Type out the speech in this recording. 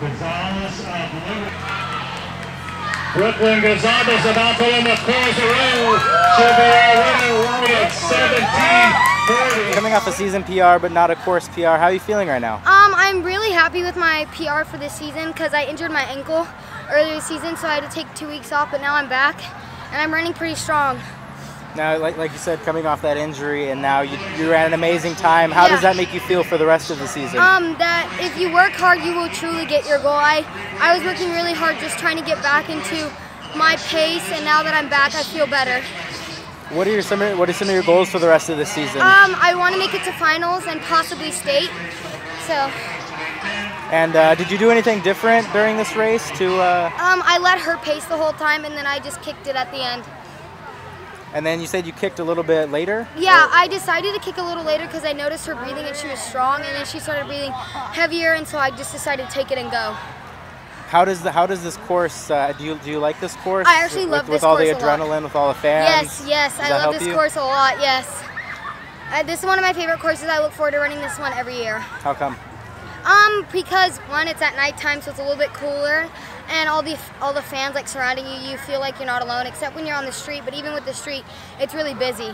Gonsalves of Liverpool. Brooklyn Gonsalves about to win the course around. She'll be winning right at 17 Coming off a season PR, but not a course PR. How are you feeling right now? Um, I'm really happy with my PR for this season because I injured my ankle earlier this season, so I had to take two weeks off, but now I'm back and I'm running pretty strong. Now, like, like you said, coming off that injury, and now you, you ran an amazing time. How does that make you feel for the rest of the season? Um, that if you work hard, you will truly get your goal. I, I was working really hard just trying to get back into my pace, and now that I'm back, I feel better. what are your some of, What are some of your goals for the rest of the season? Um, I want to make it to finals and possibly state. So, and uh, did you do anything different during this race to? Uh, um, I let her pace the whole time, and then I just kicked it at the end. And then you said you kicked a little bit later. Yeah, I decided to kick a little later because I noticed her breathing and she was strong, and then she started breathing heavier, and so I just decided to take it and go. How does the How does this course? Uh, do you Do you like this course? I actually with, love with this with all the course a lot. adrenaline, with all the fans. Yes, yes, Does I love this you? course a lot. Yes, uh, this is one of my favorite courses. I look forward to running this one every year. How come? Um, because one, it's at nighttime, so it's a little bit cooler, and all the all the fans like surrounding you. You feel like you're not alone, except when you're on the street. But even with the street, it's really busy.